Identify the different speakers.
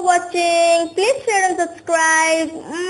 Speaker 1: for watching. Please share and subscribe.